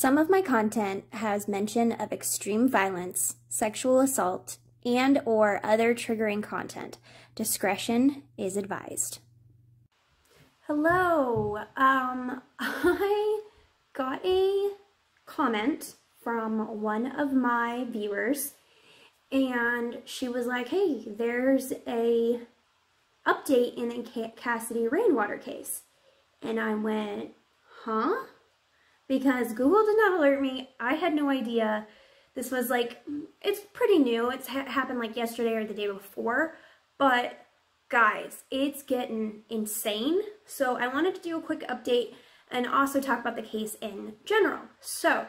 Some of my content has mention of extreme violence, sexual assault, and or other triggering content. Discretion is advised. Hello. Um I got a comment from one of my viewers and she was like, "Hey, there's a update in the Cassidy Rainwater case." And I went, "Huh?" Because Google did not alert me. I had no idea. This was like, it's pretty new. It's ha happened like yesterday or the day before, but guys, it's getting insane. So I wanted to do a quick update and also talk about the case in general. So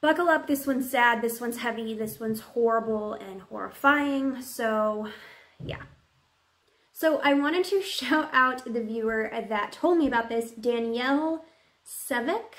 buckle up. This one's sad. This one's heavy. This one's horrible and horrifying. So yeah. So I wanted to shout out the viewer that told me about this, Danielle Sevik.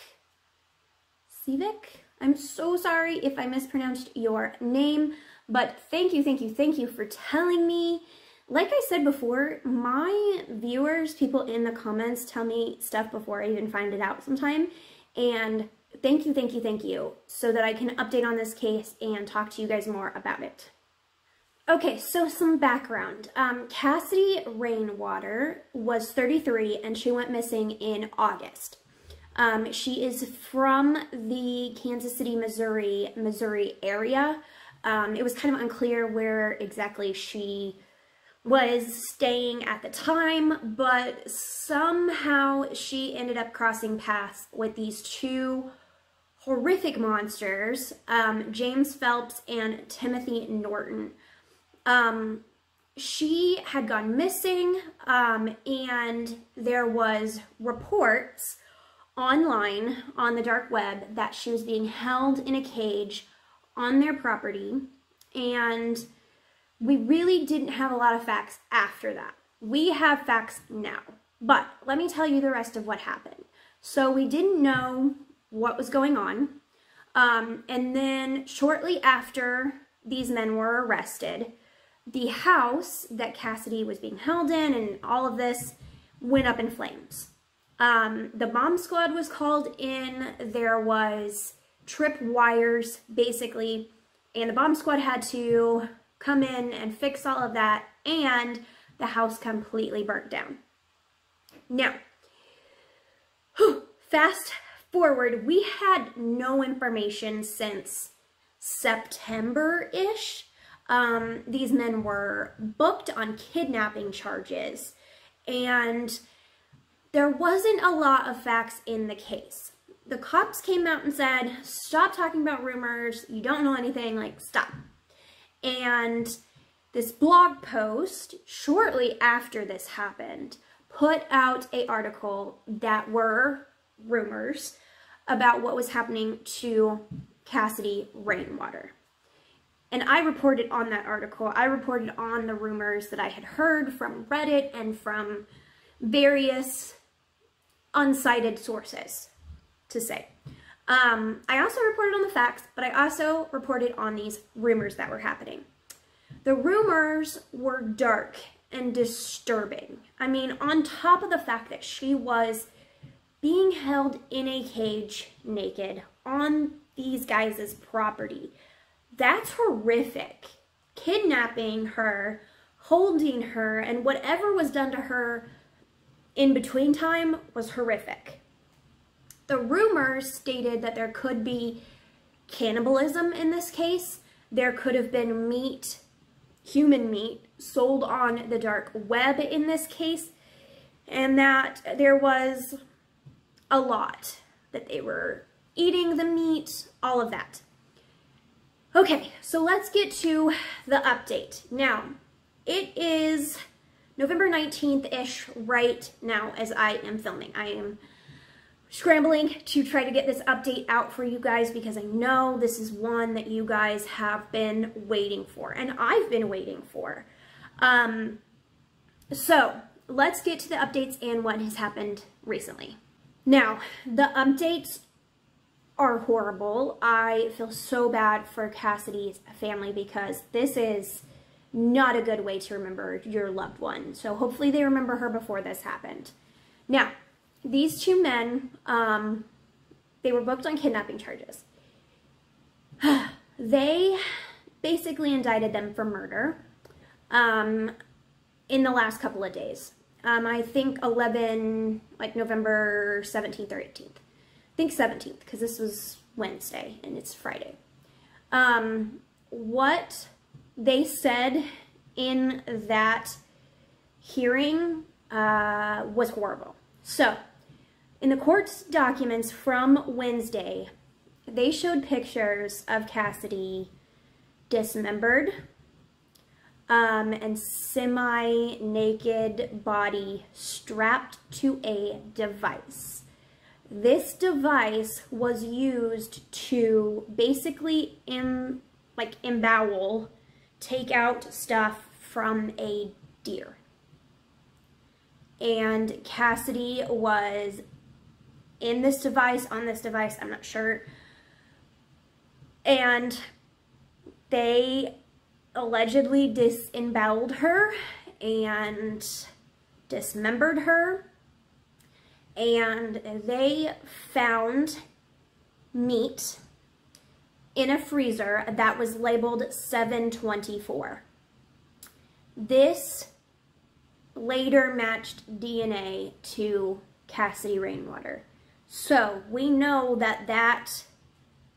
Sevik? I'm so sorry if I mispronounced your name, but thank you, thank you, thank you for telling me. Like I said before, my viewers, people in the comments tell me stuff before I even find it out sometime. And thank you, thank you, thank you, so that I can update on this case and talk to you guys more about it. Okay, so some background. Um, Cassidy Rainwater was 33 and she went missing in August. Um, she is from the Kansas City, Missouri, Missouri area. Um, it was kind of unclear where exactly she was staying at the time, but somehow she ended up crossing paths with these two horrific monsters, um, James Phelps and Timothy Norton. Um, she had gone missing, um, and there was reports online on the dark web that she was being held in a cage on their property and we really didn't have a lot of facts after that. We have facts now, but let me tell you the rest of what happened. So we didn't know what was going on, um, and then shortly after these men were arrested, the house that Cassidy was being held in and all of this went up in flames. Um, the bomb squad was called in. There was trip wires, basically, and the bomb squad had to come in and fix all of that, and the house completely burnt down. Now, whew, fast forward, we had no information since September-ish. Um, these men were booked on kidnapping charges, and there wasn't a lot of facts in the case. The cops came out and said, stop talking about rumors, you don't know anything, like stop. And this blog post, shortly after this happened, put out a article that were rumors about what was happening to Cassidy Rainwater. And I reported on that article. I reported on the rumors that I had heard from Reddit and from various uncited sources to say. Um, I also reported on the facts, but I also reported on these rumors that were happening. The rumors were dark and disturbing. I mean, on top of the fact that she was being held in a cage naked on these guys' property, that's horrific. Kidnapping her, holding her, and whatever was done to her in between time was horrific. The rumors stated that there could be cannibalism in this case. There could have been meat, human meat, sold on the dark web in this case, and that there was a lot that they were eating the meat, all of that. Okay, so let's get to the update. Now, it is November 19th-ish right now as I am filming. I am scrambling to try to get this update out for you guys because I know this is one that you guys have been waiting for and I've been waiting for. Um, so let's get to the updates and what has happened recently. Now, the updates are horrible. I feel so bad for Cassidy's family because this is not a good way to remember your loved one. So hopefully they remember her before this happened. Now, these two men, um, they were booked on kidnapping charges. they basically indicted them for murder um, in the last couple of days. Um, I think 11, like November 17th or 18th. I think 17th, because this was Wednesday and it's Friday. Um, what they said in that hearing uh, was horrible. So, in the court's documents from Wednesday, they showed pictures of Cassidy dismembered um, and semi-naked body strapped to a device. This device was used to basically like embowel, take out stuff from a deer. And Cassidy was in this device, on this device, I'm not sure. And they allegedly disemboweled her and dismembered her. And they found meat in a freezer that was labeled 724. This later matched DNA to Cassidy Rainwater. So we know that that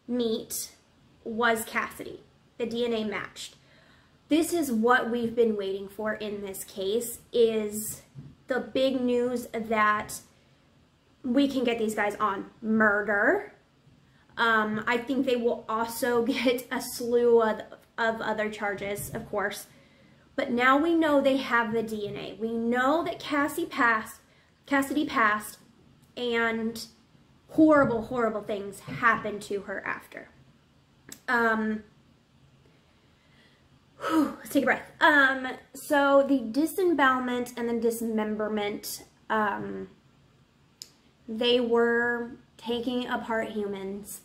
meat was Cassidy. The DNA matched. This is what we've been waiting for in this case is the big news that we can get these guys on murder. Um, I think they will also get a slew of, of other charges, of course. But now we know they have the DNA. We know that Cassie passed, Cassidy passed, and horrible, horrible things happened to her after. Um, whew, let's take a breath. Um, so the disembowelment and the dismemberment, um, they were taking apart humans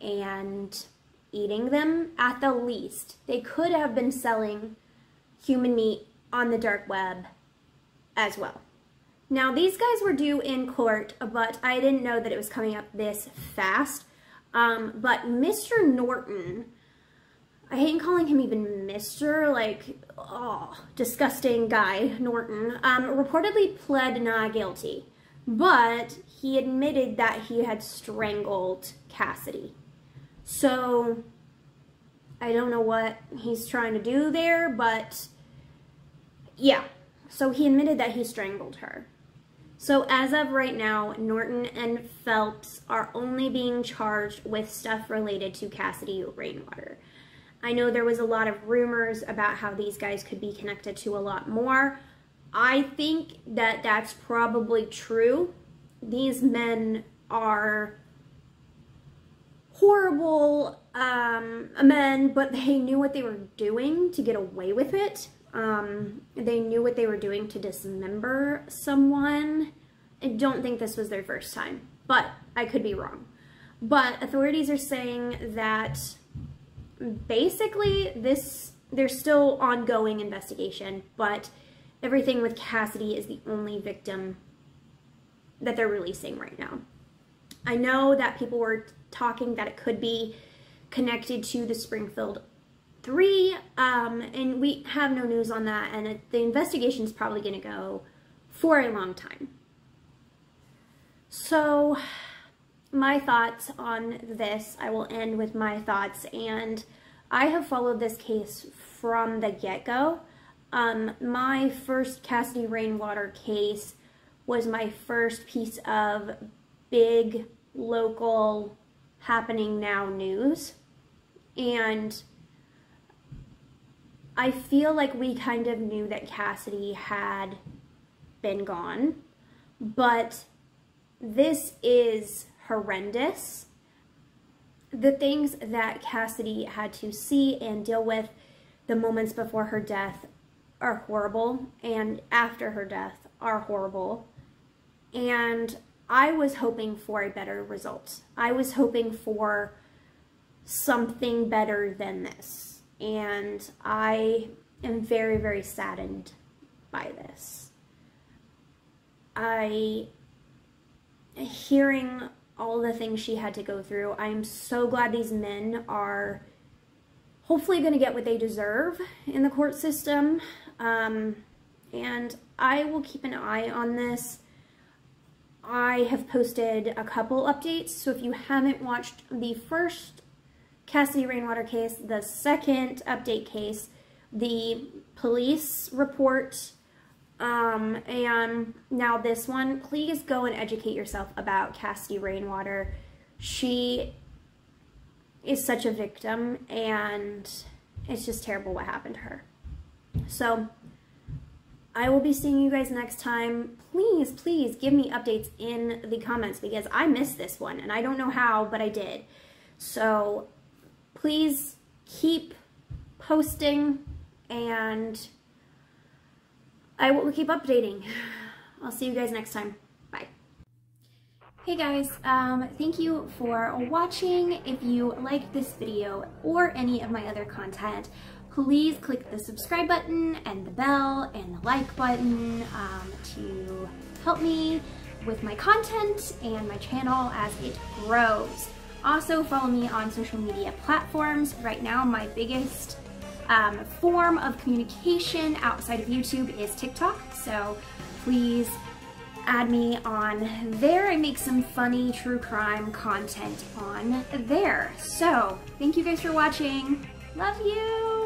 and eating them at the least. They could have been selling human meat on the dark web as well. Now, these guys were due in court, but I didn't know that it was coming up this fast. Um, but Mr. Norton, I hate calling him even Mr. Like, oh, disgusting guy, Norton, um, reportedly pled not guilty. But he admitted that he had strangled Cassidy. So, I don't know what he's trying to do there, but yeah. So he admitted that he strangled her. So as of right now, Norton and Phelps are only being charged with stuff related to Cassidy Rainwater. I know there was a lot of rumors about how these guys could be connected to a lot more. I think that that's probably true. These men are horrible um, men, but they knew what they were doing to get away with it. Um, they knew what they were doing to dismember someone. I don't think this was their first time, but I could be wrong. But authorities are saying that basically this, there's still ongoing investigation, but everything with Cassidy is the only victim that they're releasing right now. I know that people were talking that it could be connected to the Springfield three, um, and we have no news on that, and it, the investigation is probably going to go for a long time. So, my thoughts on this, I will end with my thoughts, and I have followed this case from the get-go. Um, my first Cassidy Rainwater case was my first piece of big local happening now news. And I feel like we kind of knew that Cassidy had been gone, but this is horrendous. The things that Cassidy had to see and deal with the moments before her death are horrible, and after her death are horrible. And I was hoping for a better result. I was hoping for something better than this and I am very, very saddened by this. I, hearing all the things she had to go through. I am so glad these men are hopefully going to get what they deserve in the court system. Um, and I will keep an eye on this. I have posted a couple updates, so if you haven't watched the first Cassidy Rainwater case, the second update case, the police report, um, and now this one, please go and educate yourself about Cassidy Rainwater. She is such a victim, and it's just terrible what happened to her. So, I will be seeing you guys next time. Please, please give me updates in the comments because I missed this one and I don't know how, but I did. So please keep posting and I will keep updating. I'll see you guys next time. Bye. Hey guys, um, thank you for watching. If you liked this video or any of my other content, please click the subscribe button and the bell and the like button um, to help me with my content and my channel as it grows. Also follow me on social media platforms. Right now my biggest um, form of communication outside of YouTube is TikTok, so please add me on there. I make some funny true crime content on there. So, thank you guys for watching. Love you!